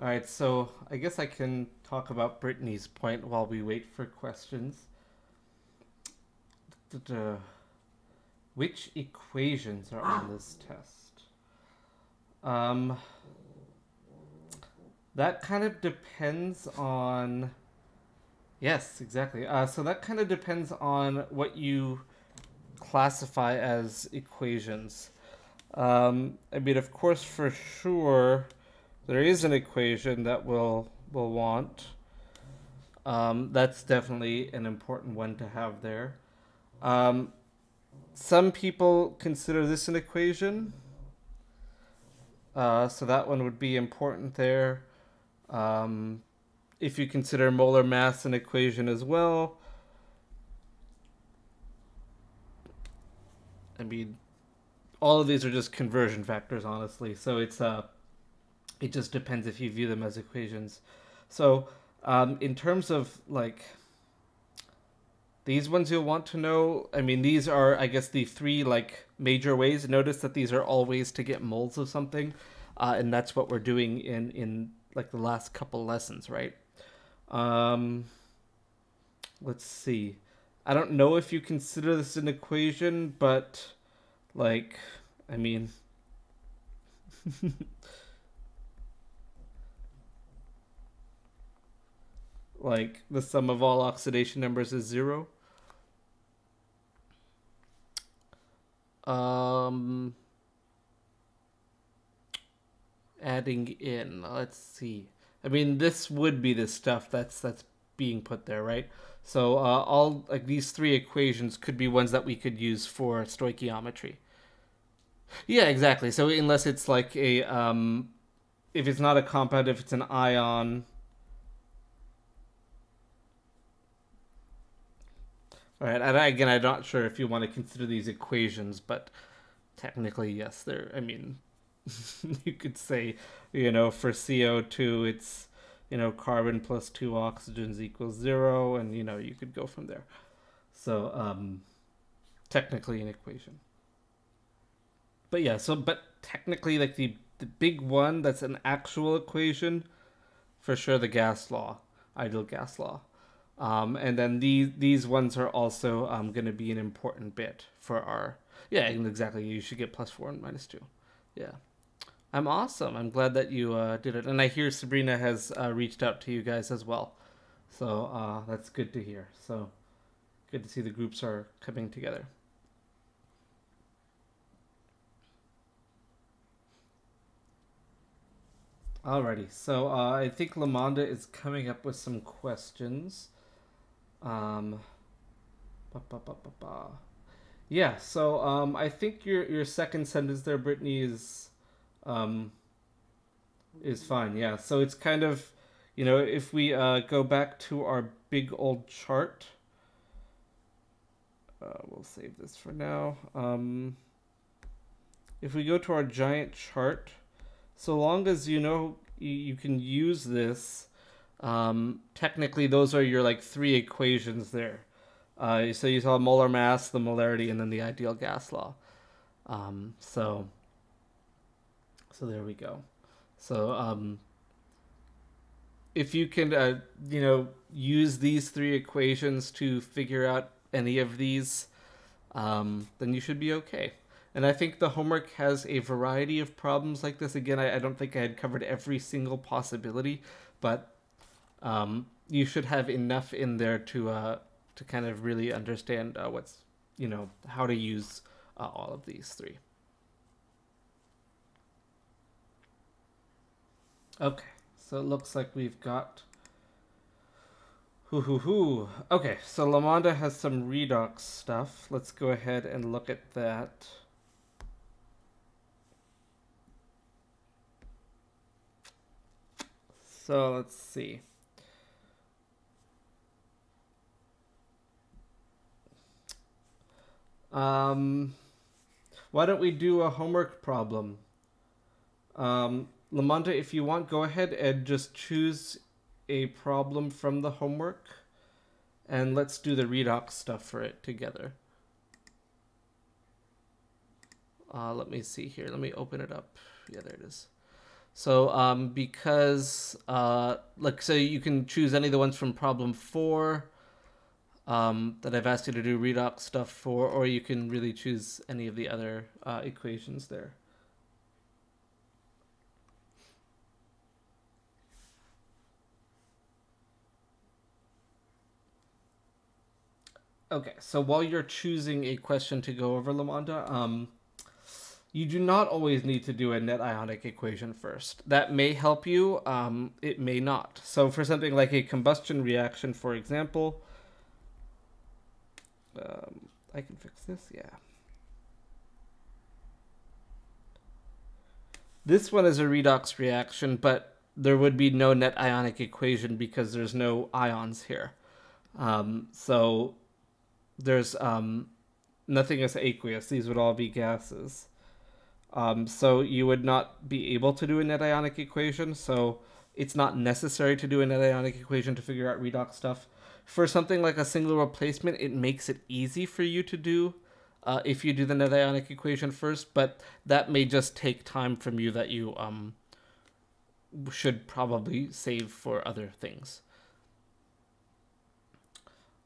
All right, so I guess I can talk about Brittany's point while we wait for questions. Which equations are on this test? Um, that kind of depends on. Yes, exactly. Uh, so that kind of depends on what you classify as equations. Um, I mean, of course, for sure, there is an equation that we'll, we'll want. Um, that's definitely an important one to have there. Um, some people consider this an equation. Uh, so that one would be important there. Um, if you consider molar mass an equation as well, I mean, all of these are just conversion factors, honestly. So it's uh, it just depends if you view them as equations. So um, in terms of like these ones you'll want to know, I mean, these are, I guess, the three like major ways. Notice that these are all ways to get moles of something, uh, and that's what we're doing in in like the last couple lessons, right? Um, let's see. I don't know if you consider this an equation, but like, I mean, like the sum of all oxidation numbers is zero. Um, adding in, let's see. I mean, this would be the stuff that's that's being put there, right? So uh, all like these three equations could be ones that we could use for stoichiometry. Yeah, exactly. So unless it's like a, um, if it's not a compound, if it's an ion. All right, and again, I'm not sure if you want to consider these equations, but technically, yes, they're, I mean, you could say, you know, for CO2, it's, you know, carbon plus two oxygens equals zero, and, you know, you could go from there. So, um, technically an equation but yeah, so but technically, like the the big one that's an actual equation, for sure, the gas law, ideal gas law, um, and then these these ones are also um, going to be an important bit for our yeah exactly. You should get plus four and minus two, yeah. I'm awesome. I'm glad that you uh, did it, and I hear Sabrina has uh, reached out to you guys as well, so uh, that's good to hear. So good to see the groups are coming together. Alrighty, so uh, I think Lamonda is coming up with some questions. Um, yeah, so um, I think your your second sentence there, Brittany, is um, is fine. Yeah, so it's kind of, you know, if we uh, go back to our big old chart, uh, we'll save this for now. Um, if we go to our giant chart so long as you know you, you can use this, um, technically those are your like three equations there. Uh, so you saw molar mass, the molarity, and then the ideal gas law. Um, so, so there we go. So um, if you can, uh, you know, use these three equations to figure out any of these, um, then you should be okay. And I think the homework has a variety of problems like this. Again, I, I don't think I had covered every single possibility, but um, you should have enough in there to uh, to kind of really understand uh, what's you know how to use uh, all of these three. Okay, so it looks like we've got. Hoo hoo hoo. Okay, so Lamonda has some redox stuff. Let's go ahead and look at that. So let's see. Um, why don't we do a homework problem? Um, Lamonda, if you want, go ahead and just choose a problem from the homework. And let's do the redox stuff for it together. Uh, let me see here. Let me open it up. Yeah, there it is. So um, because, uh, like, so you can choose any of the ones from problem four um, that I've asked you to do redox stuff for, or you can really choose any of the other uh, equations there. Okay, so while you're choosing a question to go over, Lamonda, um, you do not always need to do a net ionic equation first. That may help you, um, it may not. So for something like a combustion reaction, for example, um, I can fix this, yeah. This one is a redox reaction, but there would be no net ionic equation because there's no ions here. Um, so there's um, nothing is aqueous. These would all be gases. Um, so you would not be able to do a net ionic equation. So it's not necessary to do a net ionic equation to figure out redox stuff. For something like a single replacement, it makes it easy for you to do uh, if you do the net ionic equation first, but that may just take time from you that you um, should probably save for other things.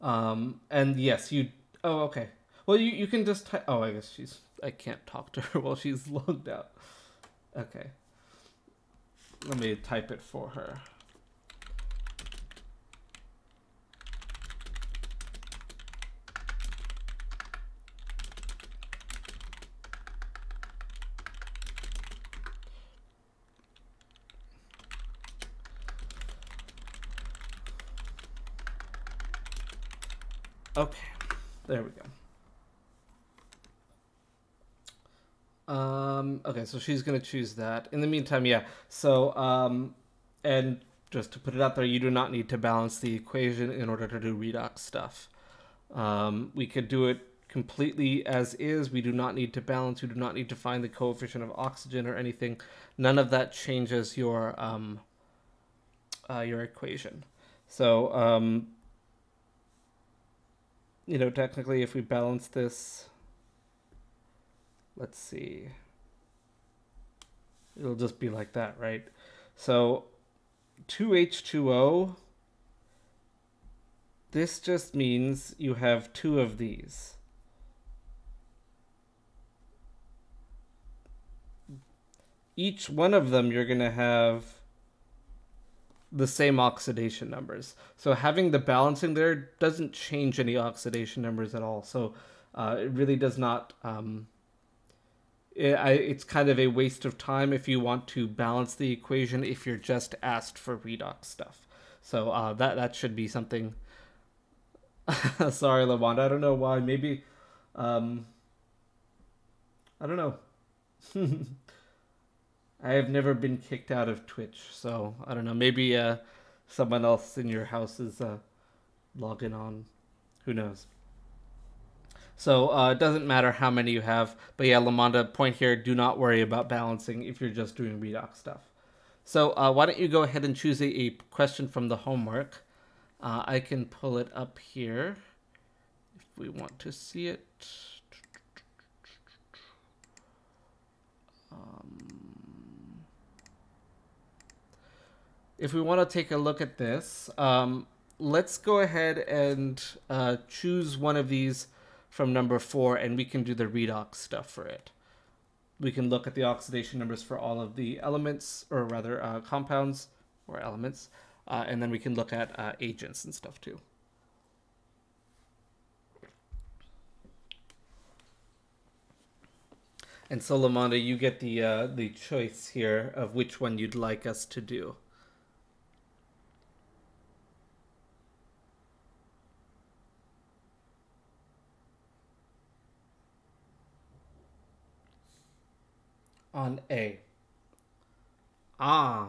Um, and yes, you. Oh, okay. Well, you you can just type. Oh, I guess she's. I can't talk to her while she's logged out. Okay. Let me type it for her. Okay, there we go. Um, okay, so she's gonna choose that. In the meantime, yeah. So, um, and just to put it out there, you do not need to balance the equation in order to do redox stuff. Um, we could do it completely as is. We do not need to balance. We do not need to find the coefficient of oxygen or anything. None of that changes your um, uh, your equation. So um, you know, technically if we balance this, let's see, it'll just be like that, right? So 2H2O, this just means you have two of these. Each one of them you're going to have the same oxidation numbers. So having the balancing there doesn't change any oxidation numbers at all. So uh, it really does not. Um, it, I, it's kind of a waste of time if you want to balance the equation if you're just asked for redox stuff. So uh, that that should be something. Sorry, Lavonda. I don't know why. Maybe. Um, I don't know. I have never been kicked out of Twitch, so I don't know. Maybe uh, someone else in your house is uh, logging on. Who knows? So uh, it doesn't matter how many you have. But yeah, Lamonda, point here, do not worry about balancing if you're just doing redox stuff. So uh, why don't you go ahead and choose a, a question from the homework. Uh, I can pull it up here if we want to see it. Um, if we want to take a look at this, um, let's go ahead and uh, choose one of these from number four and we can do the redox stuff for it. We can look at the oxidation numbers for all of the elements, or rather uh, compounds or elements, uh, and then we can look at uh, agents and stuff too. And so, Lamonda, you get the uh, the choice here of which one you'd like us to do. On A. Ah,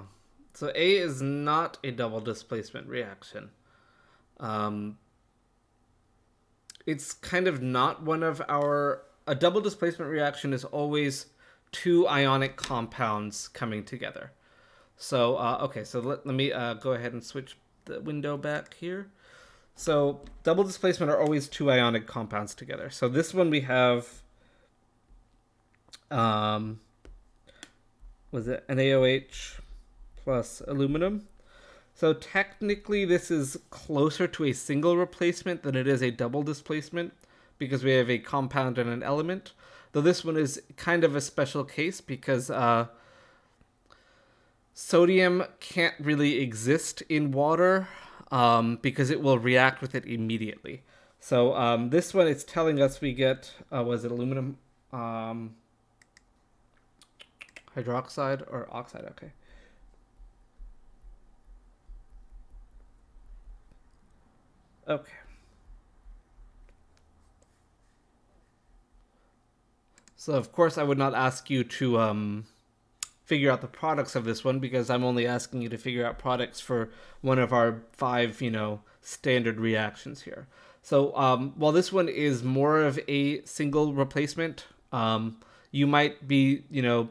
so A is not a double displacement reaction. Um, it's kind of not one of our. A double displacement reaction is always two ionic compounds coming together. So, uh, okay, so let, let me uh, go ahead and switch the window back here. So double displacement are always two ionic compounds together. So this one we have, um, was it NaOH plus aluminum? So technically this is closer to a single replacement than it is a double displacement because we have a compound and an element. Though this one is kind of a special case because uh, sodium can't really exist in water um, because it will react with it immediately. So um, this one, it's telling us we get, uh, was it aluminum um, hydroxide or oxide? Okay. Okay. So of course I would not ask you to um, figure out the products of this one because I'm only asking you to figure out products for one of our five, you know, standard reactions here. So um, while this one is more of a single replacement, um, you might be, you know,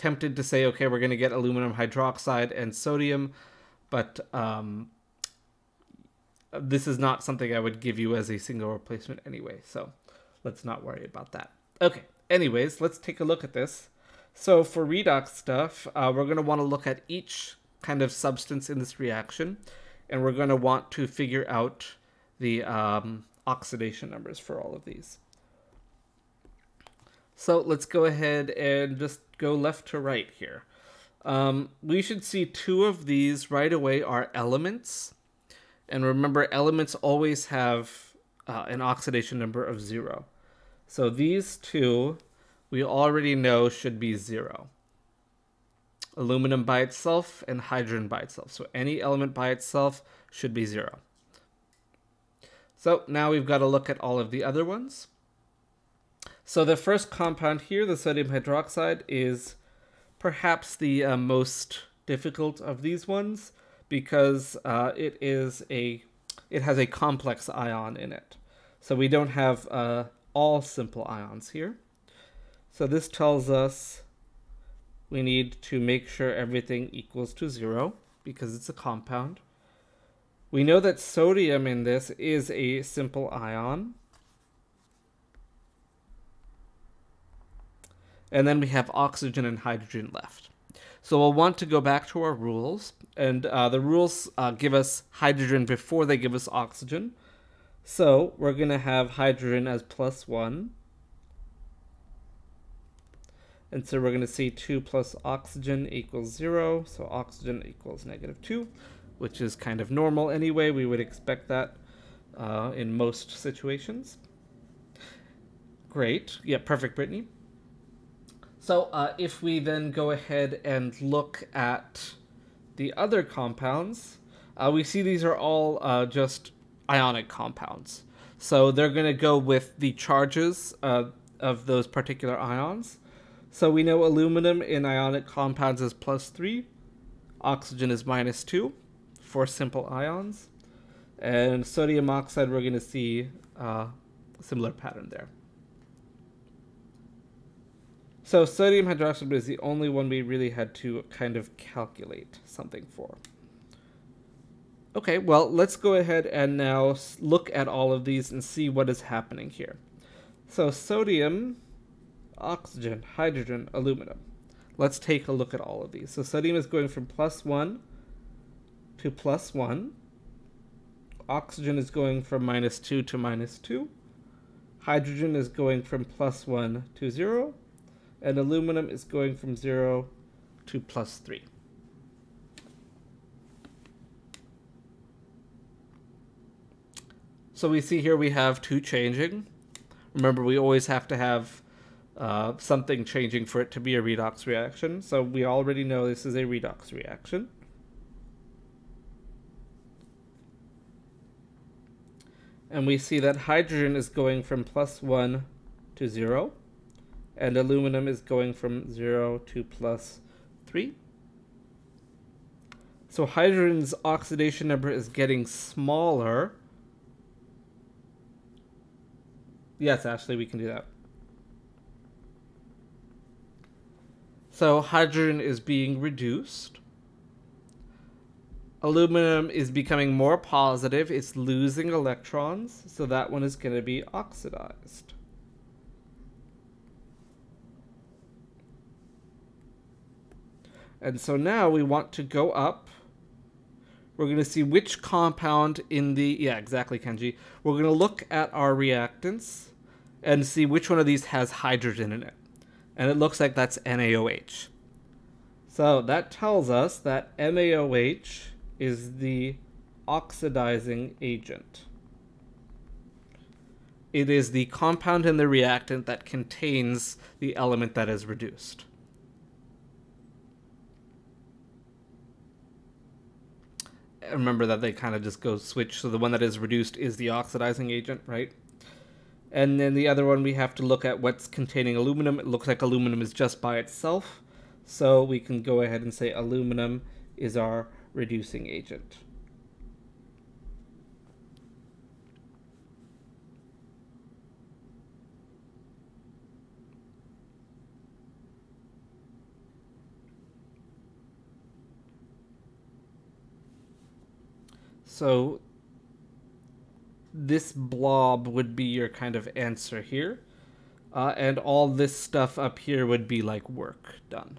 tempted to say, okay, we're going to get aluminum hydroxide and sodium, but um, this is not something I would give you as a single replacement anyway. So let's not worry about that. Okay, anyways, let's take a look at this. So for redox stuff, uh, we're going to want to look at each kind of substance in this reaction, and we're going to want to figure out the um, oxidation numbers for all of these. So let's go ahead and just go left to right here. Um, we should see two of these right away are elements. And remember, elements always have uh, an oxidation number of zero. So these two we already know should be zero. Aluminum by itself and hydrogen by itself. So any element by itself should be zero. So now we've got to look at all of the other ones. So the first compound here, the sodium hydroxide, is perhaps the uh, most difficult of these ones because uh, it is a it has a complex ion in it. So we don't have uh, all simple ions here. So this tells us we need to make sure everything equals to zero because it's a compound. We know that sodium in this is a simple ion. And then we have oxygen and hydrogen left. So we'll want to go back to our rules. And uh, the rules uh, give us hydrogen before they give us oxygen. So we're going to have hydrogen as plus 1. And so we're going to see 2 plus oxygen equals 0. So oxygen equals negative 2, which is kind of normal anyway. We would expect that uh, in most situations. Great. Yeah, perfect, Brittany. So uh, if we then go ahead and look at the other compounds, uh, we see these are all uh, just ionic compounds. So they're going to go with the charges uh, of those particular ions. So we know aluminum in ionic compounds is plus 3, oxygen is minus 2 for simple ions, and sodium oxide we're going to see uh, a similar pattern there. So sodium hydroxide is the only one we really had to kind of calculate something for. Okay, well, let's go ahead and now look at all of these and see what is happening here. So sodium oxygen, hydrogen, aluminum. Let's take a look at all of these. So sodium is going from plus 1 to plus 1. Oxygen is going from minus 2 to minus 2. Hydrogen is going from plus 1 to 0. And aluminum is going from 0 to plus 3. So we see here we have two changing. Remember, we always have to have uh, something changing for it to be a redox reaction. So we already know this is a redox reaction. And we see that hydrogen is going from plus 1 to 0, and aluminum is going from 0 to plus 3. So hydrogen's oxidation number is getting smaller. Yes, Ashley, we can do that. So hydrogen is being reduced. Aluminum is becoming more positive. It's losing electrons. So that one is going to be oxidized. And so now we want to go up. We're going to see which compound in the... Yeah, exactly, Kenji. We're going to look at our reactants and see which one of these has hydrogen in it. And it looks like that's NaOH. So that tells us that NaOH is the oxidizing agent. It is the compound in the reactant that contains the element that is reduced. Remember that they kind of just go switch. So the one that is reduced is the oxidizing agent, right? And then the other one we have to look at what's containing aluminum. It looks like aluminum is just by itself. So we can go ahead and say aluminum is our reducing agent. So this blob would be your kind of answer here. Uh, and all this stuff up here would be like work done.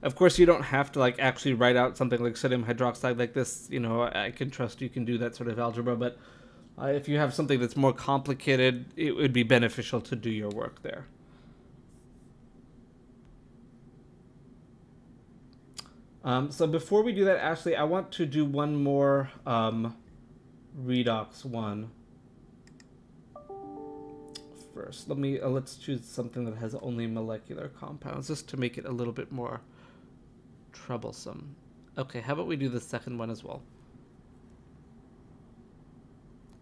Of course, you don't have to like actually write out something like sodium hydroxide like this. You know, I can trust you can do that sort of algebra, but uh, if you have something that's more complicated, it would be beneficial to do your work there. Um, so before we do that, Ashley, I want to do one more um, redox one first. Let me uh, let's choose something that has only molecular compounds, just to make it a little bit more troublesome. Okay, how about we do the second one as well?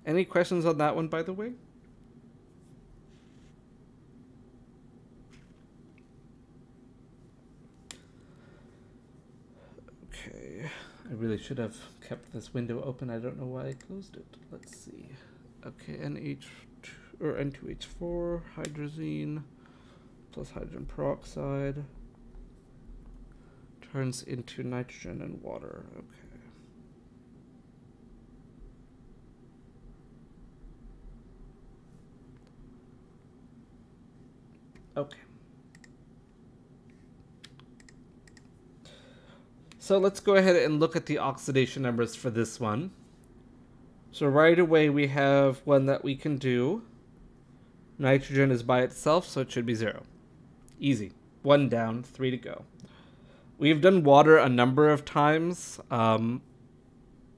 Any questions on that one, by the way? I really should have kept this window open. I don't know why I closed it. Let's see. Okay, NH or N2H4 hydrazine plus hydrogen peroxide turns into nitrogen and water. Okay. Okay. So let's go ahead and look at the oxidation numbers for this one. So right away we have one that we can do. Nitrogen is by itself, so it should be zero. Easy. One down, three to go. We've done water a number of times, um,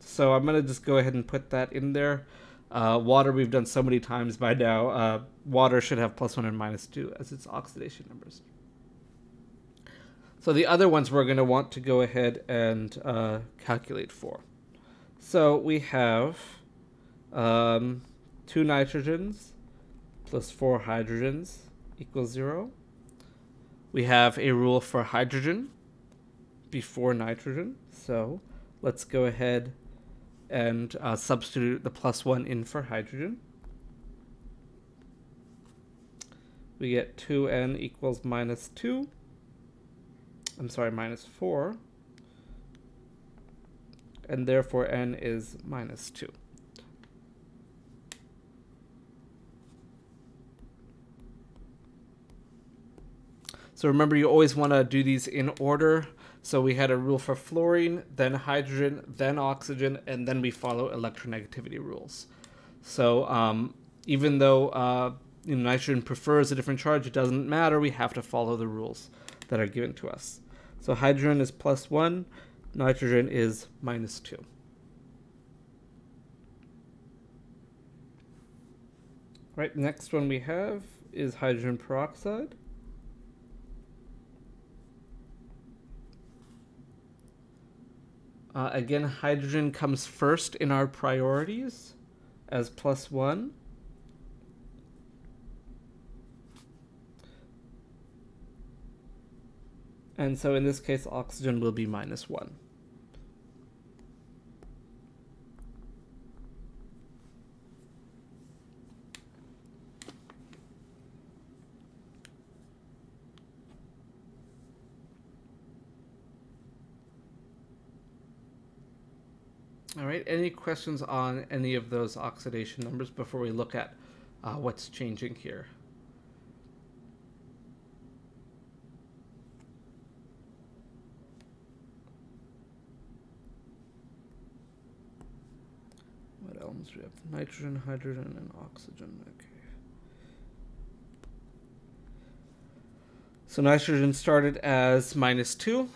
so I'm going to just go ahead and put that in there. Uh, water we've done so many times by now. Uh, water should have plus one and minus two as its oxidation numbers. So the other ones we're going to want to go ahead and uh, calculate for. So we have um, two nitrogens plus four hydrogens equals zero. We have a rule for hydrogen before nitrogen. So let's go ahead and uh, substitute the plus one in for hydrogen. We get 2n equals minus 2. I'm sorry, minus 4. And therefore n is minus 2. So remember, you always want to do these in order. So we had a rule for fluorine, then hydrogen, then oxygen, and then we follow electronegativity rules. So um, even though uh, you know, nitrogen prefers a different charge, it doesn't matter. We have to follow the rules that are given to us. So hydrogen is plus 1, nitrogen is minus 2. Right, next one we have is hydrogen peroxide. Uh, again, hydrogen comes first in our priorities as plus 1. And so in this case, oxygen will be minus one. All right, any questions on any of those oxidation numbers before we look at uh, what's changing here? Do we have? Nitrogen, hydrogen, and oxygen. Okay. So nitrogen started as minus 2,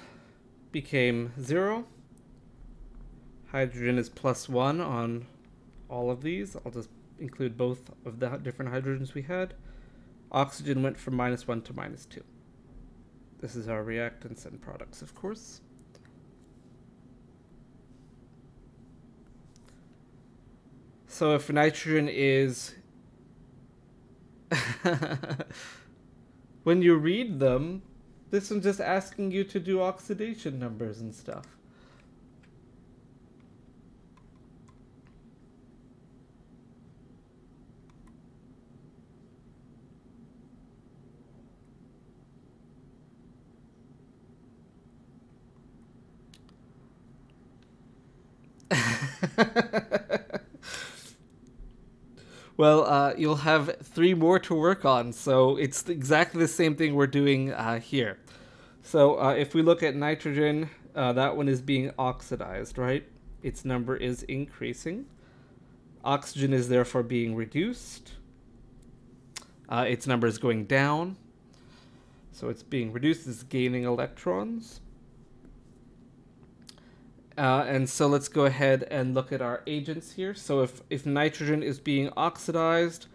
became 0. Hydrogen is plus 1 on all of these. I'll just include both of the different hydrogens we had. Oxygen went from minus 1 to minus 2. This is our reactants and products, of course. So if nitrogen is... when you read them, this one's just asking you to do oxidation numbers and stuff. Well, uh, you'll have three more to work on, so it's exactly the same thing we're doing uh, here. So uh, if we look at nitrogen, uh, that one is being oxidized, right? Its number is increasing. Oxygen is therefore being reduced. Uh, its number is going down. So it's being reduced, it's gaining electrons. Uh, and so let's go ahead and look at our agents here. So if, if nitrogen is being oxidized,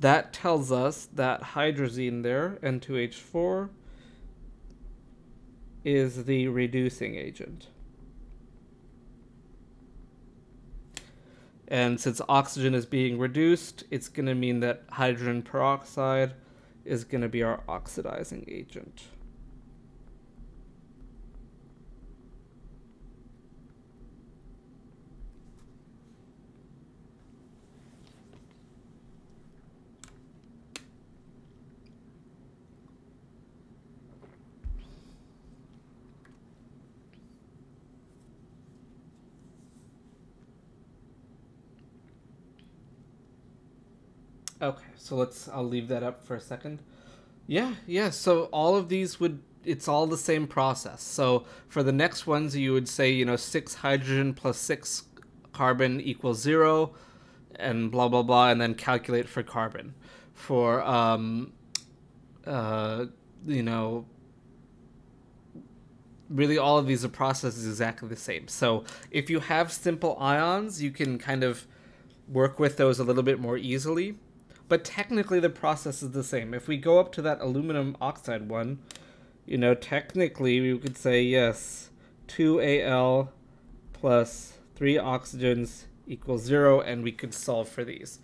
that tells us that hydrazine there, N2H4, is the reducing agent. And since oxygen is being reduced, it's going to mean that hydrogen peroxide is going to be our oxidizing agent. Okay, so let's, I'll leave that up for a second. Yeah, yeah, so all of these would, it's all the same process. So for the next ones, you would say, you know, six hydrogen plus six carbon equals zero, and blah, blah, blah, and then calculate for carbon. For, um, uh, you know, really all of these are processes exactly the same. So if you have simple ions, you can kind of work with those a little bit more easily but technically the process is the same. If we go up to that aluminum oxide one, you know, technically we could say yes, 2Al plus 3 oxygens equals 0, and we could solve for these.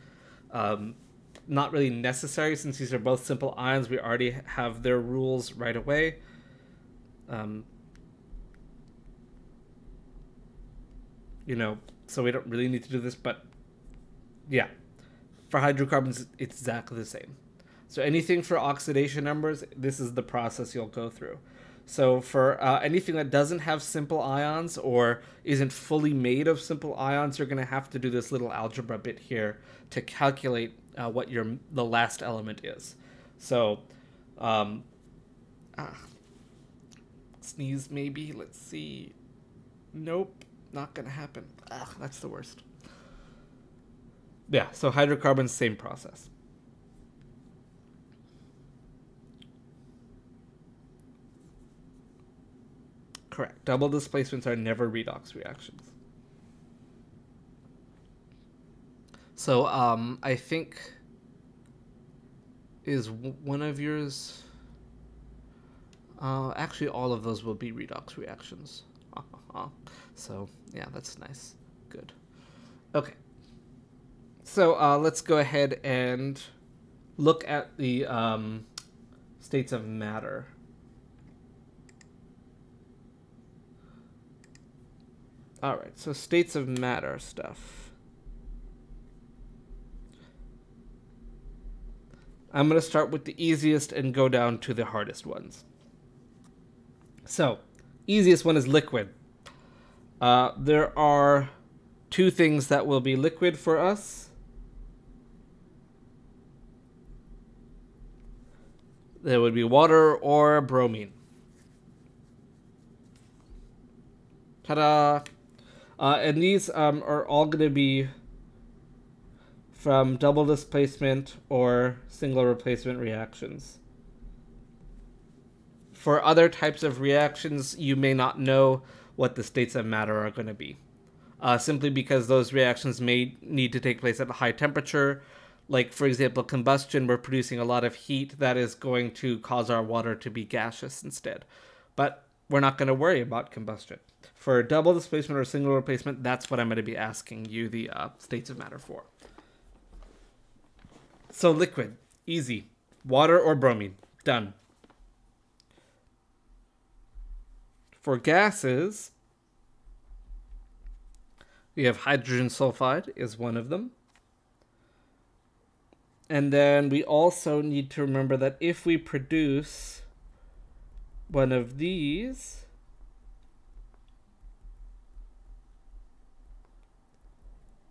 Um, not really necessary since these are both simple ions. We already have their rules right away. Um, you know, so we don't really need to do this, but yeah, for hydrocarbons, it's exactly the same. So anything for oxidation numbers, this is the process you'll go through. So for uh, anything that doesn't have simple ions or isn't fully made of simple ions, you're going to have to do this little algebra bit here to calculate uh, what your the last element is. So, um, ah, sneeze maybe. Let's see. Nope, not going to happen. Ah, that's the worst. Yeah, so hydrocarbons, same process. Correct. Double displacements are never redox reactions. So um, I think is one of yours. Uh, actually, all of those will be redox reactions. so yeah, that's nice. Good. Okay. So uh, let's go ahead and look at the um, states of matter. All right, so states of matter stuff. I'm going to start with the easiest and go down to the hardest ones. So, easiest one is liquid. Uh, there are two things that will be liquid for us. There would be water or bromine. Ta-da! Uh, and these um, are all going to be from double displacement or single replacement reactions. For other types of reactions, you may not know what the states of matter are going to be. Uh, simply because those reactions may need to take place at a high temperature. Like, for example, combustion, we're producing a lot of heat that is going to cause our water to be gaseous instead. But we're not going to worry about combustion. For double displacement or single replacement, that's what I'm going to be asking you the uh, states of matter for. So liquid, easy. Water or bromine, done. For gases, we have hydrogen sulfide is one of them. And then we also need to remember that if we produce one of these,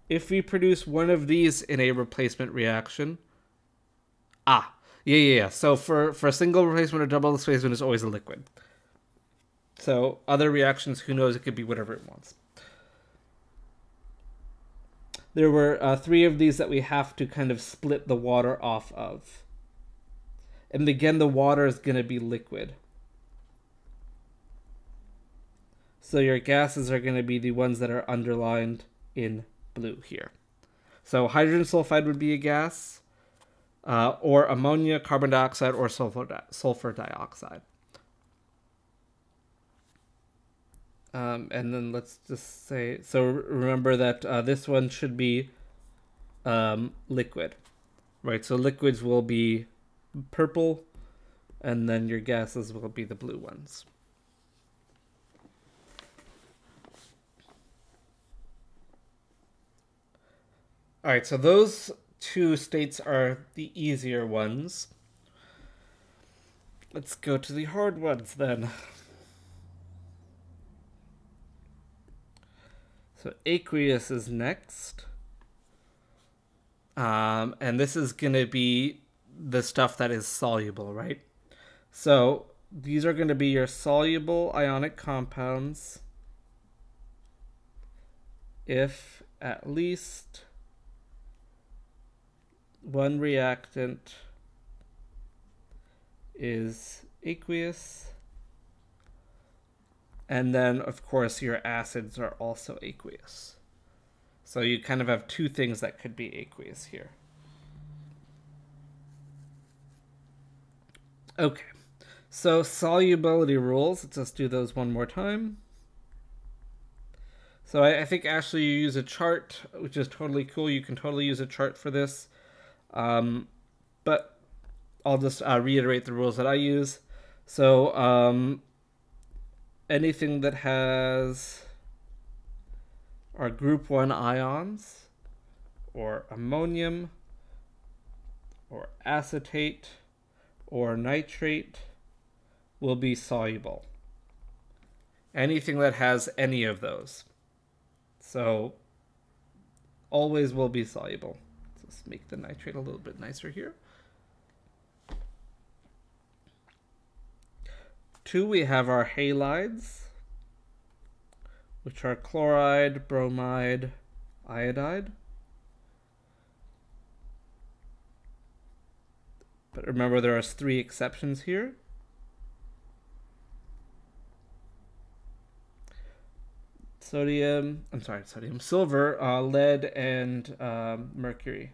if we produce one of these in a replacement reaction, Ah, yeah, yeah, yeah. So for for a single replacement or double displacement is always a liquid. So other reactions, who knows? It could be whatever it wants. There were uh, three of these that we have to kind of split the water off of. And again, the water is going to be liquid. So your gases are going to be the ones that are underlined in blue here. So hydrogen sulfide would be a gas uh, or ammonia, carbon dioxide, or sulfur, di- sulfur dioxide. Um, and then let's just say, so remember that uh, this one should be um, liquid, right? So liquids will be purple, and then your gases will be the blue ones. All right, so those two states are the easier ones. Let's go to the hard ones then. So aqueous is next. Um, and this is going to be the stuff that is soluble, right? So these are going to be your soluble ionic compounds if at least one reactant is aqueous. And then, of course, your acids are also aqueous. So you kind of have two things that could be aqueous here. Okay, so solubility rules. Let's just do those one more time. So I, I think, Ashley, you use a chart, which is totally cool. You can totally use a chart for this. Um, but I'll just uh, reiterate the rules that I use. So um, anything that has our group 1 ions or ammonium or acetate or nitrate will be soluble. Anything that has any of those. So always will be soluble. Let's make the nitrate a little bit nicer here. Two, we have our halides, which are chloride, bromide, iodide. But remember there are three exceptions here. Sodium, I'm sorry, sodium, silver, uh, lead, and um, mercury.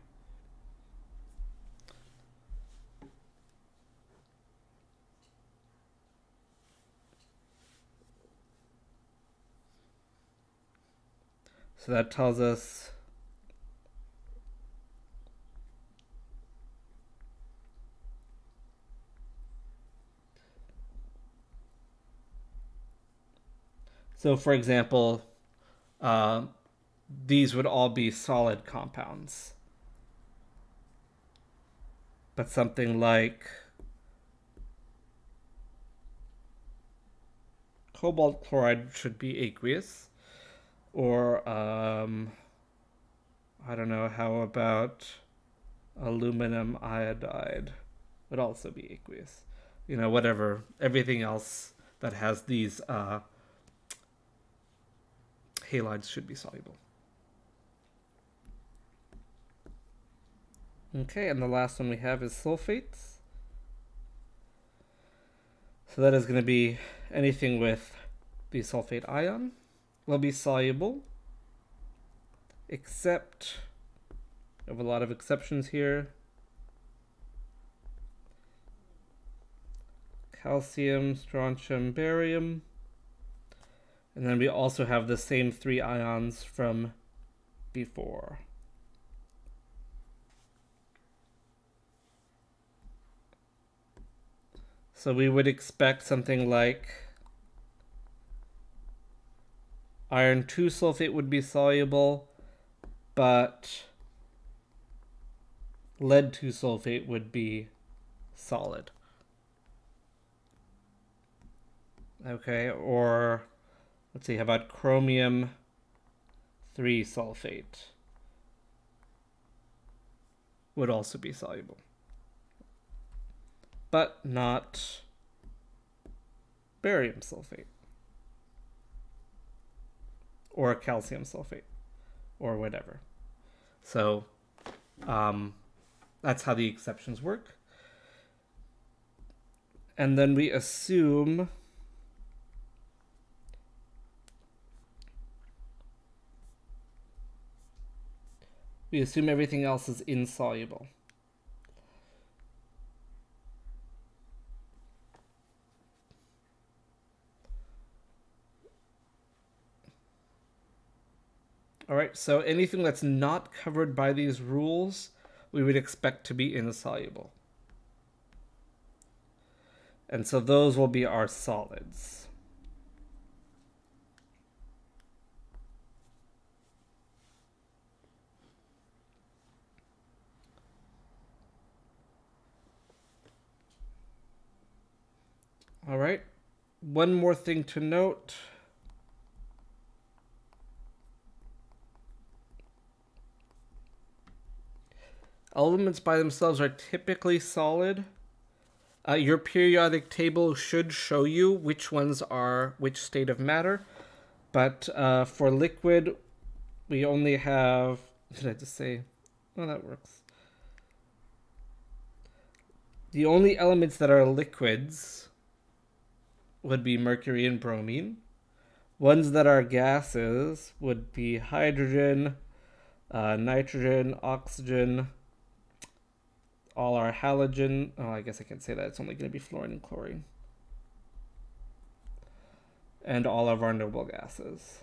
So that tells us So, for example, uh, these would all be solid compounds. But something like cobalt chloride should be aqueous Or, um, I don't know, how about aluminum iodide would also be aqueous. You know, whatever, everything else that has these uh, halides should be soluble. Okay, and the last one we have is sulfates. So that is going to be anything with the sulfate ion will be soluble, except, I have a lot of exceptions here. Calcium, strontium, barium. And then we also have the same three ions from before. So we would expect something like iron 2 sulfate would be soluble, but lead 2 sulfate would be solid. Okay, or let's see, how about chromium 3 sulfate? Would also be soluble but not barium sulfate or calcium sulfate or whatever. So um, that's how the exceptions work. And then we assume we assume everything else is insoluble. All right, so anything that's not covered by these rules, we would expect to be insoluble. And so those will be our solids. All right, one more thing to note. Elements by themselves are typically solid. Uh, your periodic table should show you which ones are which state of matter. But uh, for liquid, we only have, did I just say, oh, that works. The only elements that are liquids would be mercury and bromine. Ones that are gases would be hydrogen, uh, nitrogen, oxygen, all our halogen. Oh, I guess I can't say that. It's only going to be fluorine and chlorine. And all of our noble gases.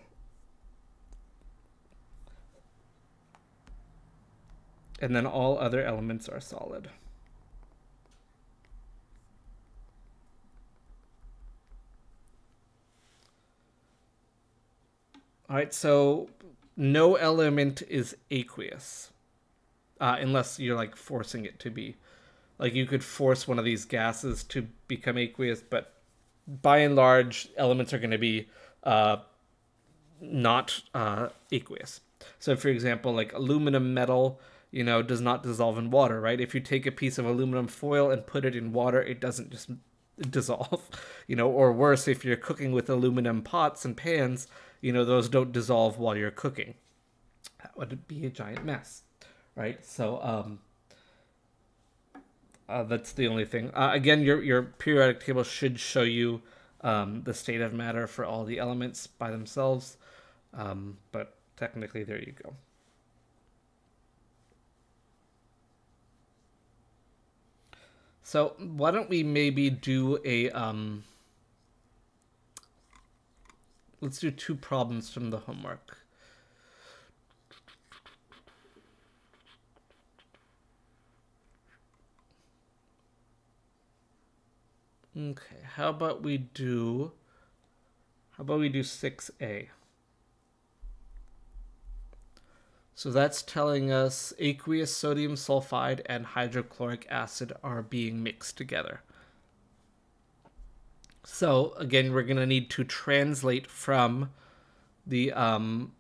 And then all other elements are solid. All right, so no element is aqueous uh, unless you're like forcing it to be. Like you could force one of these gases to become aqueous, but by and large, elements are going to be uh, not uh, aqueous. So, for example, like aluminum metal, you know, does not dissolve in water, right? If you take a piece of aluminum foil and put it in water, it doesn't just dissolve, you know, or worse, if you're cooking with aluminum pots and pans, you know, those don't dissolve while you're cooking. That would be a giant mess right? So um, uh, that's the only thing. Uh, again, your your periodic table should show you um, the state of matter for all the elements by themselves, um, but technically, there you go. So why don't we maybe do a um, let's do two problems from the homework. Okay, how about we do, how about we do 6A? So that's telling us aqueous sodium sulfide and hydrochloric acid are being mixed together. So again, we're going to need to translate from the um,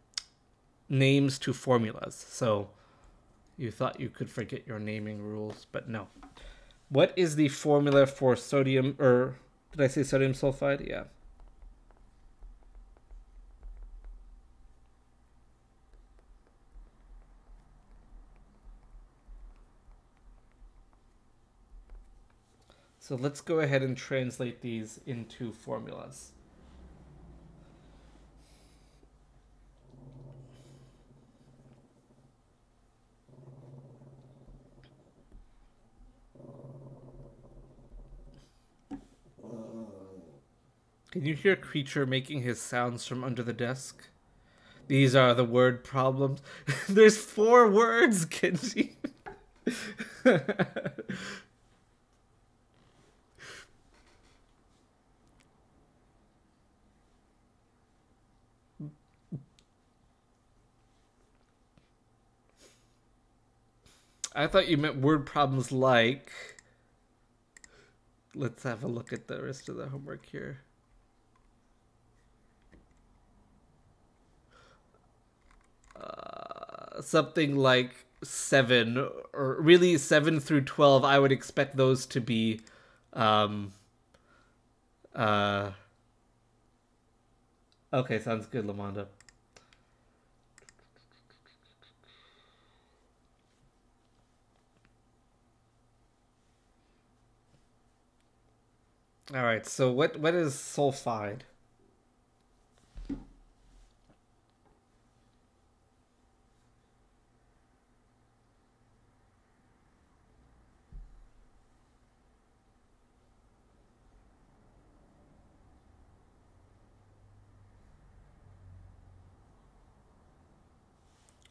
names to formulas. So you thought you could forget your naming rules, but no. What is the formula for sodium, or did I say sodium sulfide? Yeah. So let's go ahead and translate these into formulas. Can you hear Creature making his sounds from under the desk? These are the word problems. There's four words, Kenji. I thought you meant word problems like. Let's have a look at the rest of the homework here. Uh, something like seven, or really seven through twelve. I would expect those to be, um, uh. Okay, sounds good, Lamonda. All right. So what what is sulfide?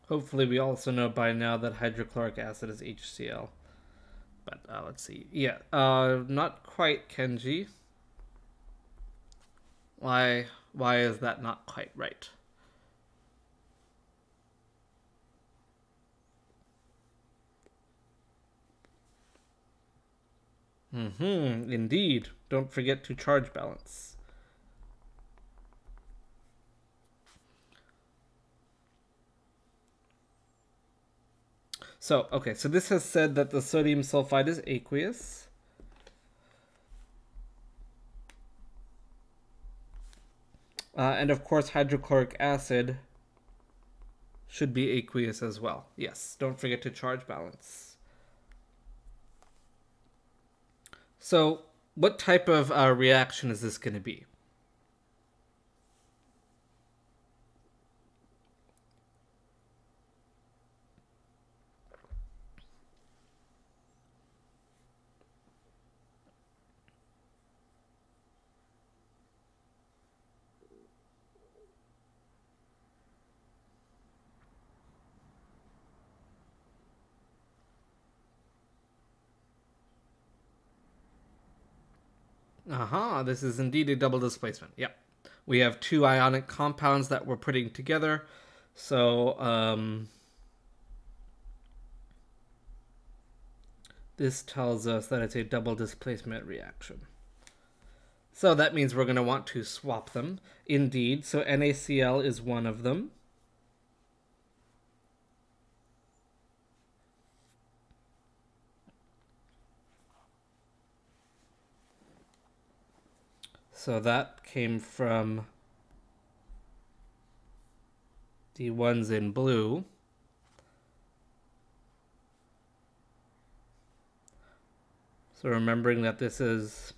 Hopefully we also know by now that hydrochloric acid is HCl. But uh, let's see. Yeah, uh, not quite Kenji. Why? Why is that not quite right? Mm-hmm, indeed. Don't forget to charge balance. So, okay, so this has said that the sodium sulfide is aqueous. Uh, and of course, hydrochloric acid should be aqueous as well. Yes, don't forget to charge balance. So, what type of uh, reaction is this going to be? Aha, uh-huh, this is indeed a double displacement. Yep. We have two ionic compounds that we're putting together. So, um, this tells us that it's a double displacement reaction. So that means we're going to want to swap them. Indeed, so NaCl is one of them. So that came from the ones in blue. So remembering that this is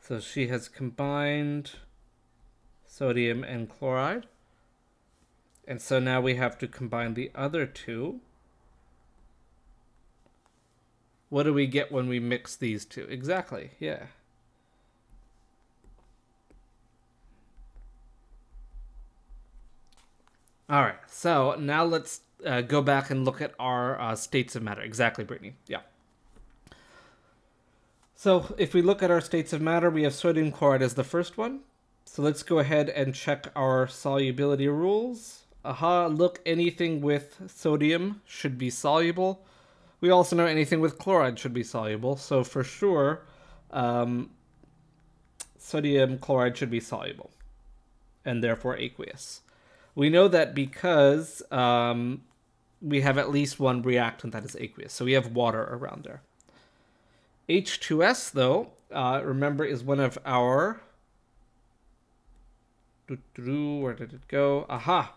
So she has combined sodium and chloride. And so now we have to combine the other two. What do we get when we mix these two? Exactly, yeah. All right, so now let's uh, go back and look at our uh, states of matter. Exactly, Brittany. Yeah. So if we look at our states of matter, we have sodium chloride as the first one. So let's go ahead and check our solubility rules. Aha, look, anything with sodium should be soluble. We also know anything with chloride should be soluble, so for sure, um, sodium chloride should be soluble. and therefore aqueous. We know that because um, we have at least one reactant that is aqueous, so we have water around there. H2S, though, uh, remember, is one of our. Where did it go? Aha!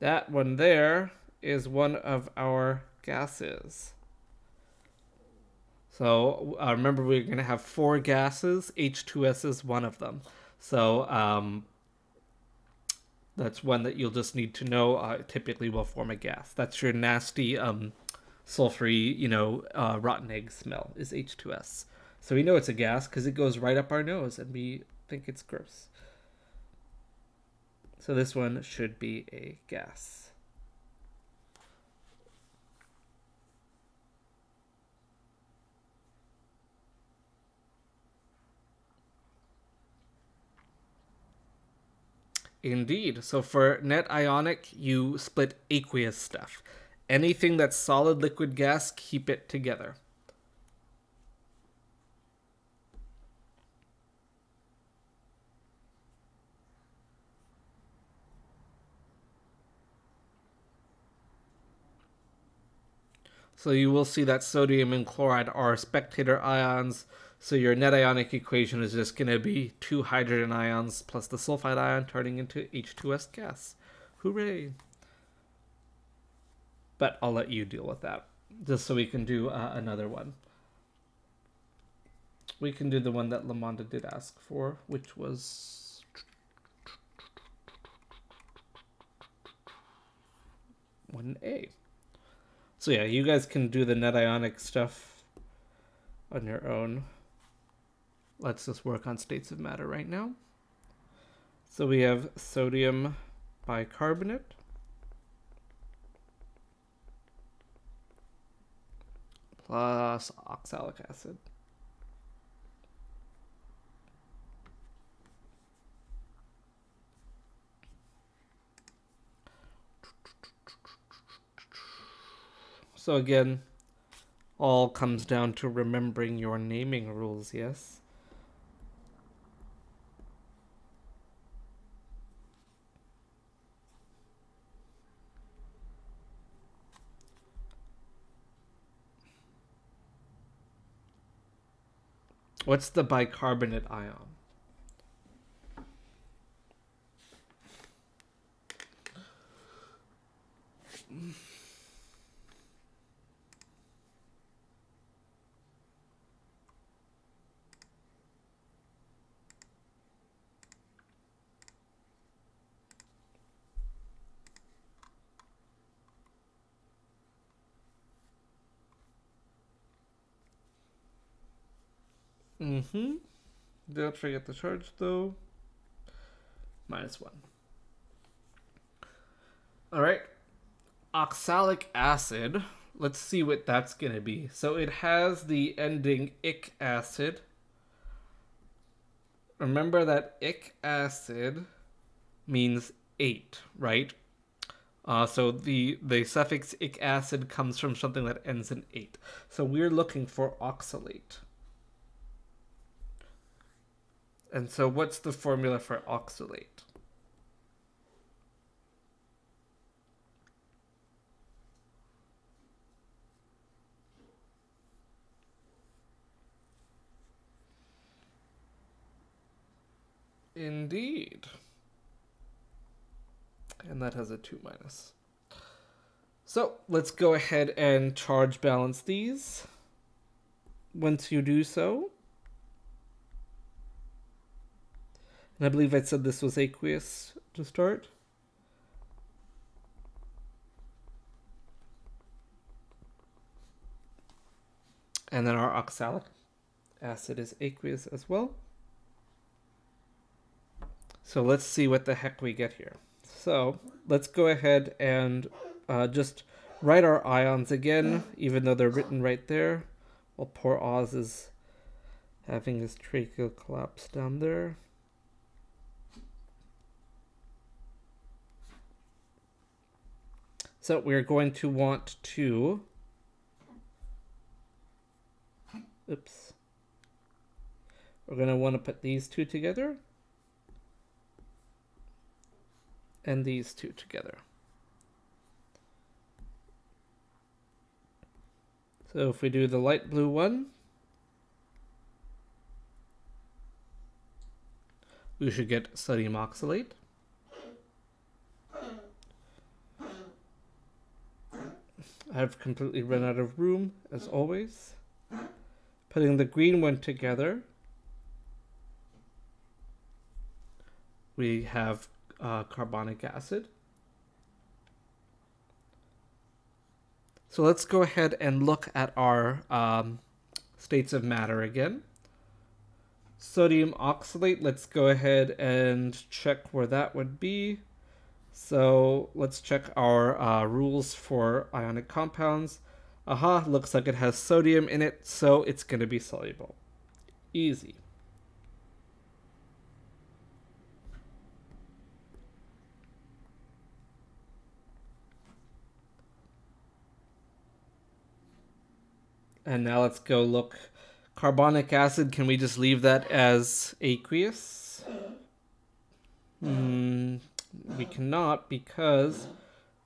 That one there is one of our gases. So uh, remember, we're going to have four gases. H2S is one of them. So um, that's one that you'll just need to know. Uh, typically, will form a gas. That's your nasty, um, sulfury, you know, uh, rotten egg smell. Is H2S. So we know it's a gas because it goes right up our nose, and we think it's gross. So this one should be a gas. Indeed. So for net ionic, you split aqueous stuff. Anything that's solid, liquid, gas, keep it together. So you will see that sodium and chloride are spectator ions. So your net ionic equation is just going to be two hydrogen ions plus the sulfide ion turning into H2S gas. Hooray! But I'll let you deal with that, just so we can do uh, another one. We can do the one that Lamonda did ask for, which was... One A. So yeah, you guys can do the net ionic stuff on your own. Let's just work on states of matter right now. So we have sodium bicarbonate. Plus oxalic acid. So again, all comes down to remembering your naming rules, yes? What's the bicarbonate ion? Mm-hmm. Don't forget the charge though. Minus one. All right. Oxalic acid. Let's see what that's going to be. So it has the ending ic acid. Remember that ic acid means ate, right? Uh, so the, the suffix ic acid comes from something that ends in ate. So we're looking for oxalate. And so what's the formula for oxalate? Indeed. And that has a 2 minus. So let's go ahead and charge balance these. Once you do so, And I believe I said this was aqueous to start. And then our oxalic acid is aqueous as well. So let's see what the heck we get here. So let's go ahead and uh, just write our ions again, even though they're written right there. While poor Oz is having his tracheal collapse down there. So we're going to want to, oops, we're going to want to put these two together. and these two together. So if we do the light blue one, we should get sodium oxalate. I've completely run out of room, as always. Putting the green one together, we have uh, carbonic acid. So let's go ahead and look at our um, states of matter again. Sodium oxalate, let's go ahead and check where that would be. So let's check our uh, rules for ionic compounds. Aha, looks like it has sodium in it, so it's going to be soluble. Easy. And now let's go look. Carbonic acid, can we just leave that as aqueous? Hmm, we cannot because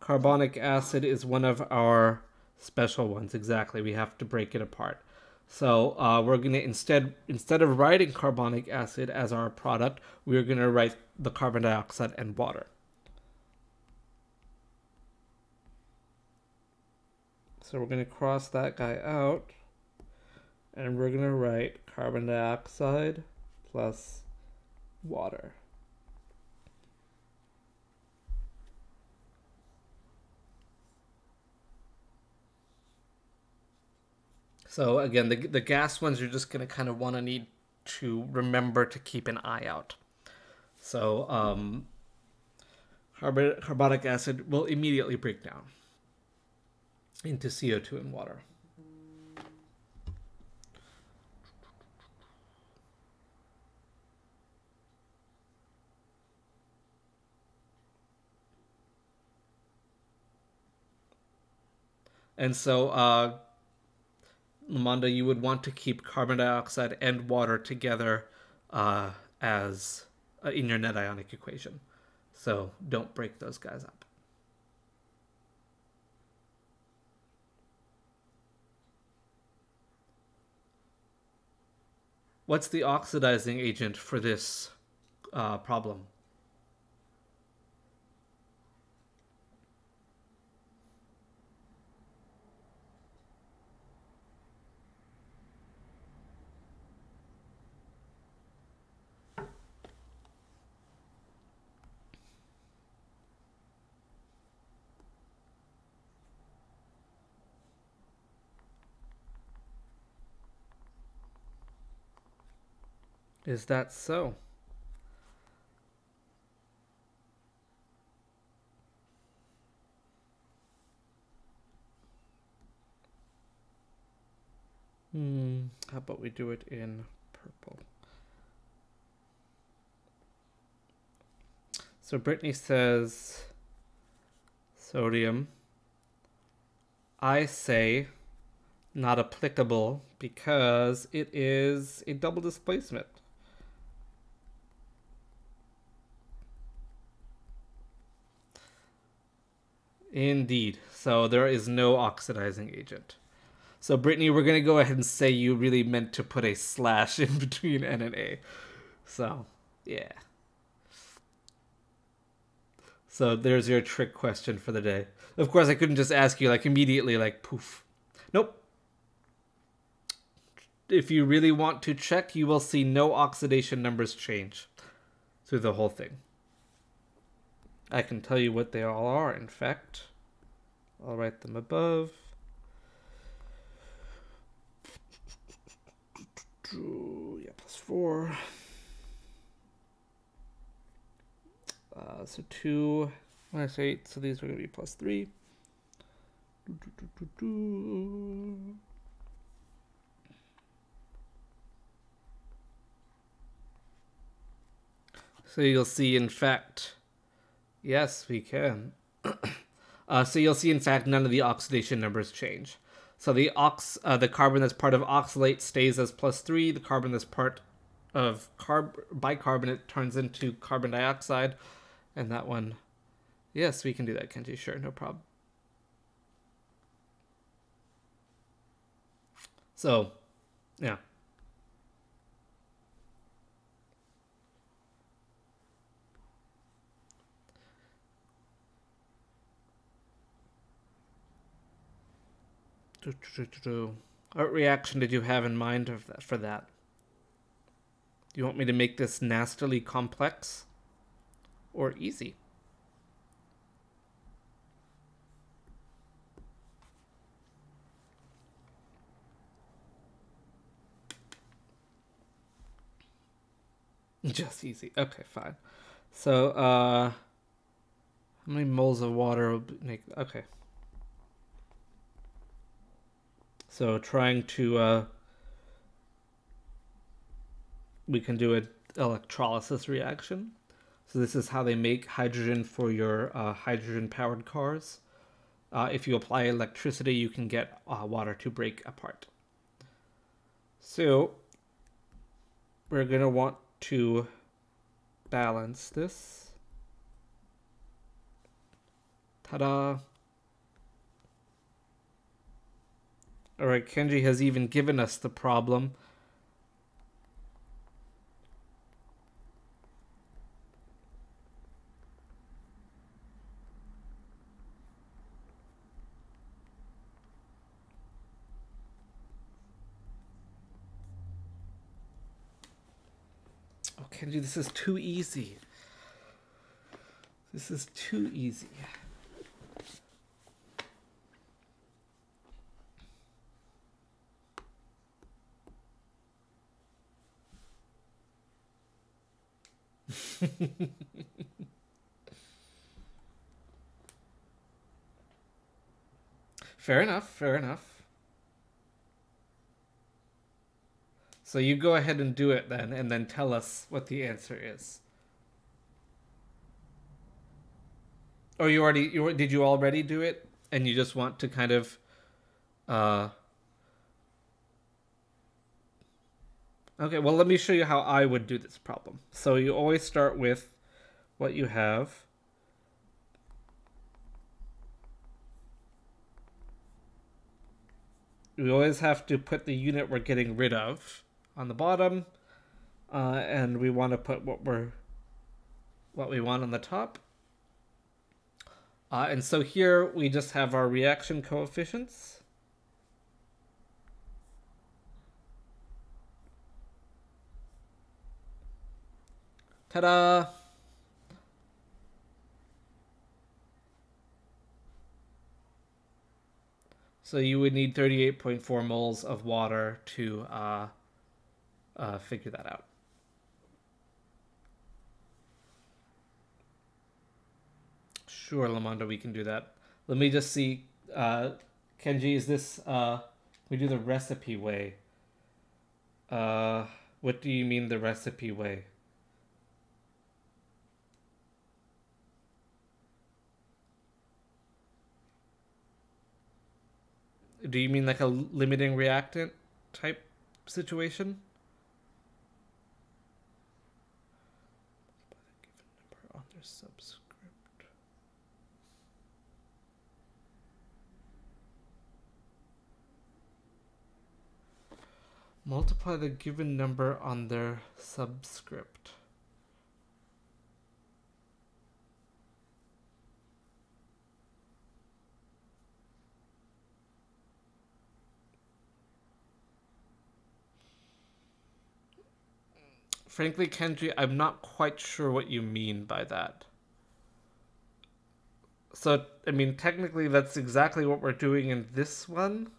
carbonic acid is one of our special ones. Exactly, we have to break it apart. So uh, we're gonna instead instead of writing carbonic acid as our product, we're gonna write the carbon dioxide and water. So we're going to cross that guy out. And we're going to write carbon dioxide plus water. So again, the, the gas ones you're just going to kind of want to need to remember to keep an eye out. So um, carbonic acid will immediately break down into CO2 and water. And so, uh, Lamonda, you would want to keep carbon dioxide and water together uh, as uh, in your net ionic equation. So don't break those guys up. What's the oxidizing agent for this uh, problem? Is that so? Hmm, how about we do it in purple? So Brittany says sodium. I say not applicable because it is a double displacement. Indeed. So there is no oxidizing agent. So Brittany, we're gonna go ahead and say you really meant to put a slash in between N and A. So yeah. So there's your trick question for the day. Of course, I couldn't just ask you like immediately, like poof. Nope. If you really want to check, you will see no oxidation numbers change through the whole thing. I can tell you what they all are, in fact. I'll write them above. Yeah, plus four. Uh, so two minus eight, so these are going to be plus three. So you'll see, in fact, Yes, we can. uh, so you'll see, in fact, none of the oxidation numbers change. So the ox, uh, the carbon that's part of oxalate stays as plus three. The carbon that's part of carb bicarbonate turns into carbon dioxide, and that one Yes, we can do that, Kenji. Sure, no problem. So, yeah. What reaction did you have in mind for that? Do you want me to make this nastily complex or easy? Just easy. Okay, fine. So, uh, how many moles of water will make? Okay. So trying to, uh, we can do an electrolysis reaction. So this is how they make hydrogen for your uh, hydrogen-powered cars. Uh, if you apply electricity, you can get uh, water to break apart. So we're going to want to balance this. Ta-da! Alright, Kenji has even given us the problem. Oh, Kenji, this is too easy. This is too easy. fair enough, fair enough. So you go ahead and do it then, and then tell us what the answer is. Or you already, you did you already do it, and you just want to kind of, uh. Okay, well, let me show you how I would do this problem. So you always start with what you have. We always have to put the unit we're getting rid of on the bottom, uh, and we want to put what we're what we want on the top. Uh, and so here we just have our reaction coefficients. Ta-da! So you would need 38.4 moles of water to uh, uh, figure that out. Sure, Lamonda, we can do that. Let me just see. Uh, Kenji, is this... Uh, we do the recipe way. Uh, what do you mean the recipe way? Do you mean like a limiting reactant type situation? Multiply the given number on their subscript. Frankly, Kenji, I'm not quite sure what you mean by that. So, I mean, technically, that's exactly what we're doing in this one.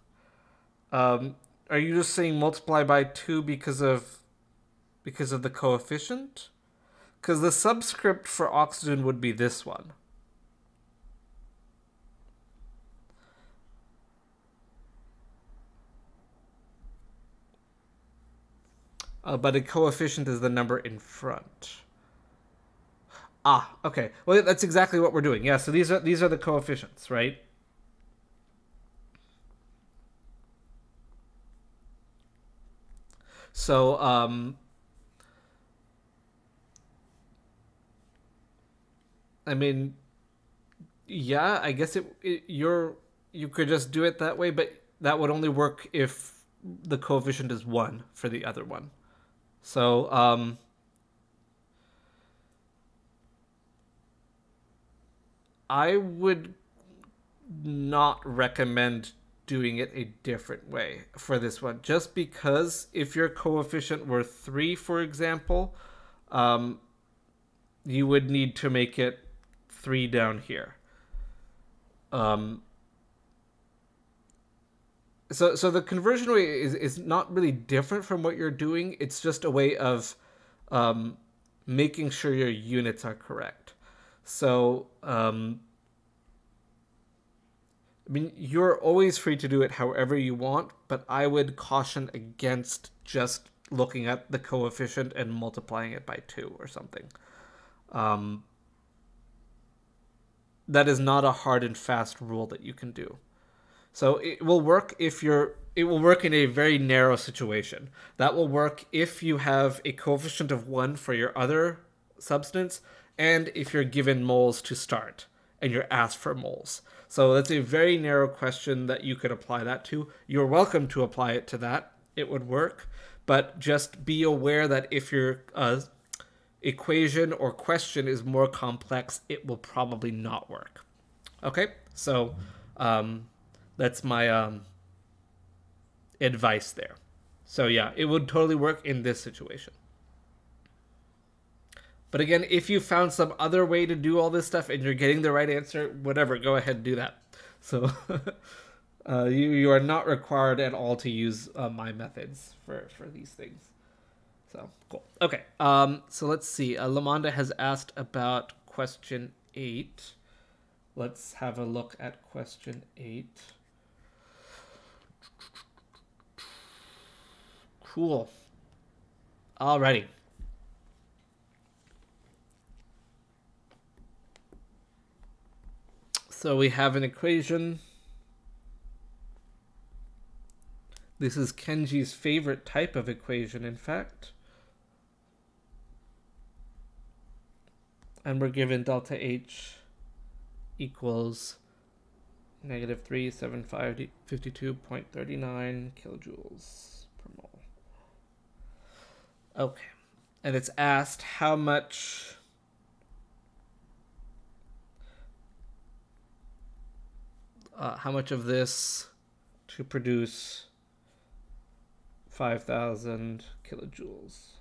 Um, are you just saying multiply by 2 because of because of the coefficient? Because the subscript for oxygen would be this one. Uh, but a coefficient is the number in front. Ah, okay. Well, that's exactly what we're doing. Yeah, so these are these are the coefficients, right? So, um, I mean, yeah, I guess it, it you're you could just do it that way, but that would only work if the coefficient is one for the other one. So um, I would not recommend doing it a different way for this one, just because if your coefficient were three, for example, um, you would need to make it three down here. Um, so so the conversion rate is, is not really different from what you're doing. It's just a way of um, making sure your units are correct. So um, I mean, you're always free to do it however you want, but I would caution against just looking at the coefficient and multiplying it by two or something. Um, that is not a hard and fast rule that you can do. So it will work if you're it will work in a very narrow situation. That will work if you have a coefficient of 1 for your other substance and if you're given moles to start and you're asked for moles. So that's a very narrow question that you could apply that to. You're welcome to apply it to that. It would work, but just be aware that if your uh, equation or question is more complex, it will probably not work. Okay, so um, that's my um, advice there. So yeah, it would totally work in this situation. But again, if you found some other way to do all this stuff and you're getting the right answer, whatever, go ahead and do that. So uh, you you are not required at all to use uh, my methods for for these things. So cool. Okay. Um. So let's see. Uh, Lamonda has asked about question eight. Let's have a look at question eight. Cool. Alrighty. So we have an equation. This is Kenji's favorite type of equation, in fact. And we're given delta H equals negative 37552.39 kilojoules. Okay. And it's asked how much uh, how much of this to produce 5000 kilojoules.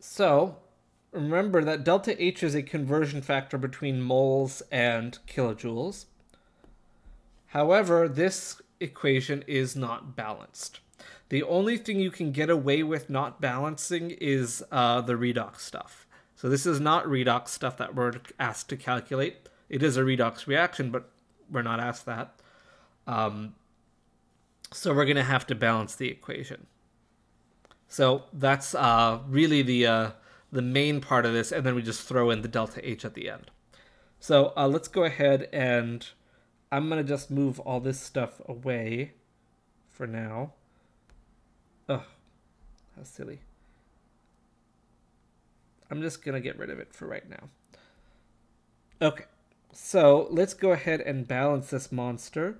So, remember that delta H is a conversion factor between moles and kilojoules. However, this equation is not balanced. The only thing you can get away with not balancing is uh, the redox stuff. So this is not redox stuff that we're asked to calculate. It is a redox reaction, but we're not asked that. Um, so we're going to have to balance the equation. So that's uh, really the uh, the main part of this, and then we just throw in the delta H at the end. So uh, let's go ahead and I'm going to just move all this stuff away for now. Oh, how silly. I'm just going to get rid of it for right now. Okay, so let's go ahead and balance this monster.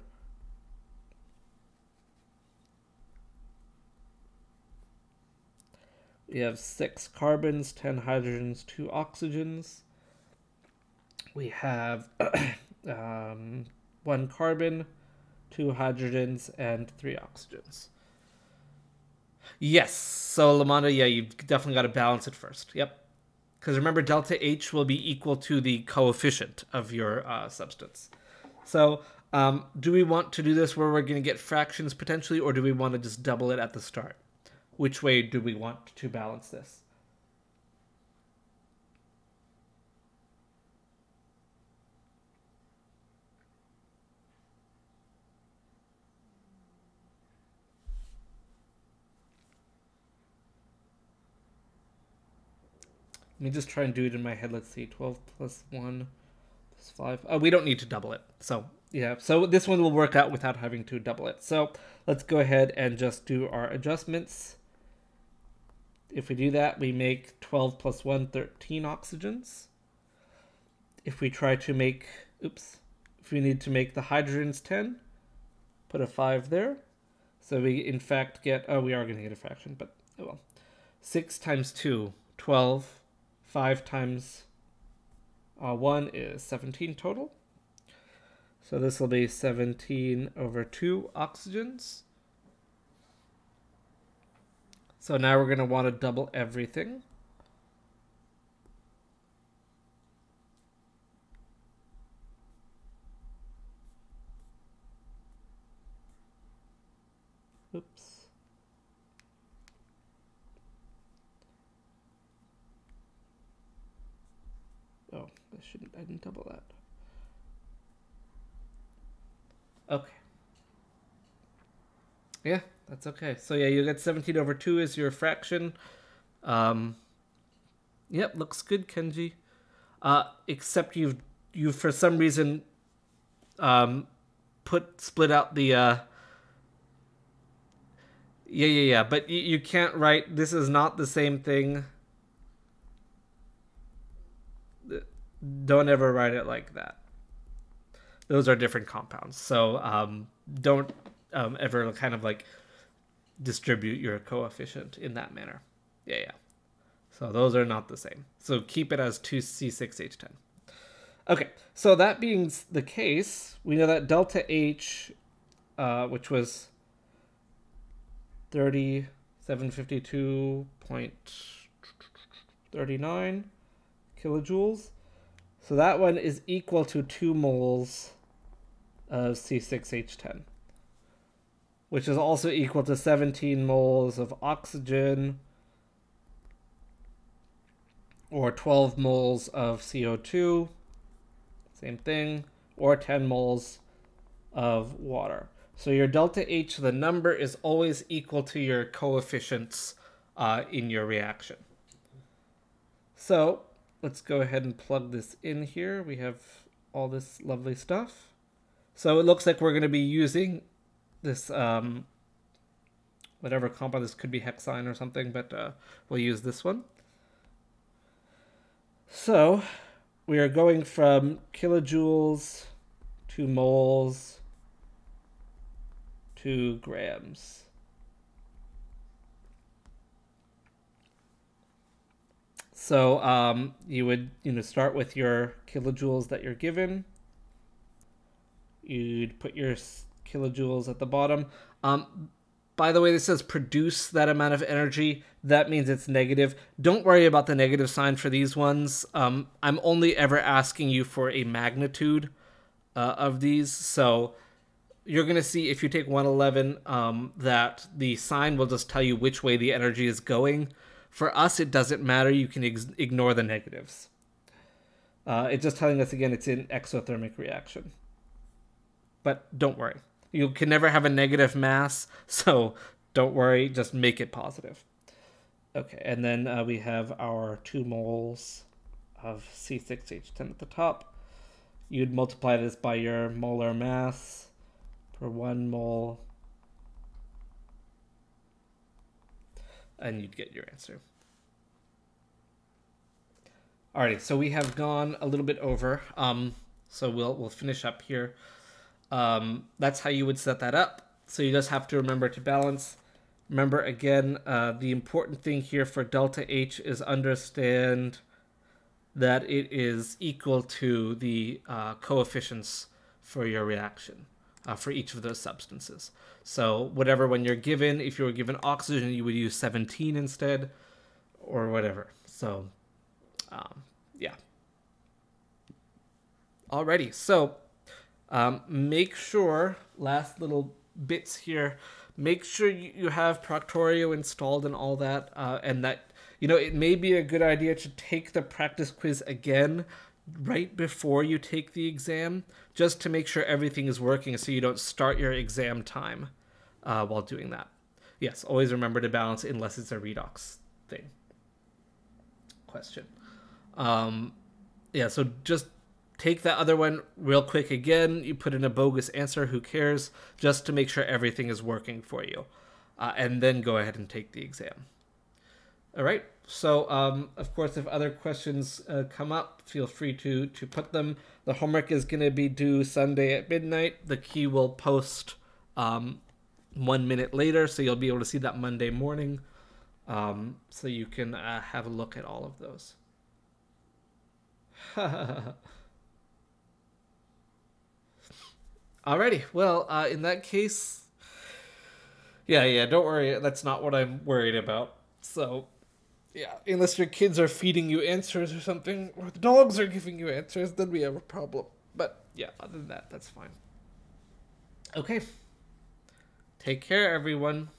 We have six carbons, 10 hydrogens, two oxygens. We have um, one carbon, two hydrogens, and three oxygens. Yes. So Lamonda, yeah, you've definitely got to balance it first. Yep. Because remember, delta H will be equal to the coefficient of your uh, substance. So um, do we want to do this where we're going to get fractions potentially, or do we want to just double it at the start? Which way do we want to balance this? Let me just try and do it in my head. Let's see. 12 plus 1 plus 5. Oh, we don't need to double it. So, yeah. So this one will work out without having to double it. So let's go ahead and just do our adjustments. If we do that, we make 12 plus 1, 13 oxygens. if we try to make, oops, if we need to make the hydrogens 10, put a 5 there. So we in fact get, oh, we are going to get a fraction, but oh well. 6 times 2, 12. 5 times uh, 1 is 17 total. So this will be 17 over 2 oxygens. So now we're going to want to double everything. Oops. Oh, I shouldn't, I didn't double that. Okay. Yeah, that's okay. So yeah, you get 17 over 2 is your fraction. Um, yep, looks good, Kenji. Uh, except you've, you for some reason, um, put, split out the, uh, yeah, yeah, yeah, but you, you can't write, this is not the same thing. Don't ever write it like that. Those are different compounds. So um, don't um, ever kind of like distribute your coefficient in that manner. Yeah, yeah. So those are not the same. So keep it as 2C6H10. Okay, so that being the case, we know that delta H, uh, which was 3752.39 kilojoules. So that one is equal to 2 moles of C6H10 which is also equal to 17 moles of oxygen or 12 moles of CO2, same thing, or 10 moles of water. So your delta H, the number is always equal to your coefficients uh, in your reaction. So let's go ahead and plug this in here. We have all this lovely stuff. So it looks like we're going to be using this um, whatever compound this could be hexyne or something, but uh, we'll use this one. So we are going from kilojoules to moles to grams. So um, you would you know start with your kilojoules that you're given. You'd put your kilojoules at the bottom. Um, by the way, this says produce that amount of energy. That means it's negative. Don't worry about the negative sign for these ones. Um, I'm only ever asking you for a magnitude uh, of these. So you're going to see if you take 111 um, that the sign will just tell you which way the energy is going. For us, it doesn't matter. You can ignore the negatives. Uh, it's just telling us again it's an exothermic reaction. But don't worry. You can never have a negative mass, so don't worry, just make it positive. Okay, and then uh, we have our two moles of C6H10 at the top. You'd multiply this by your molar mass per one mole, and you'd get your answer. Alrighty, so we have gone a little bit over, um, so we'll we'll finish up here. Um, that's how you would set that up. So you just have to remember to balance. Remember again, uh, the important thing here for delta H is understand that it is equal to the uh, coefficients for your reaction uh, for each of those substances. So whatever, when you're given, if you were given oxygen, you would use 17 instead or whatever. So um, yeah. Alrighty, so um, make sure, last little bits here, make sure you have Proctorio installed and all that, uh, and that, you know, it may be a good idea to take the practice quiz again right before you take the exam, just to make sure everything is working so you don't start your exam time uh, while doing that. Yes, always remember to balance unless it's a redox thing. Question. Um, yeah, so just take that other one real quick again. You put in a bogus answer, who cares? Just to make sure everything is working for you. Uh, and then go ahead and take the exam. All right. So, um, of course, if other questions uh, come up, feel free to to put them. The homework is going to be due Sunday at midnight. The key will post um, one minute later, so you'll be able to see that Monday morning. Um, so you can uh, have a look at all of those. Alrighty. Well, uh, in that case, yeah, yeah. Don't worry. That's not what I'm worried about. So, yeah, unless your kids are feeding you answers or something, or the dogs are giving you answers, then we have a problem. But yeah, other than that, that's fine. Okay. Take care, everyone.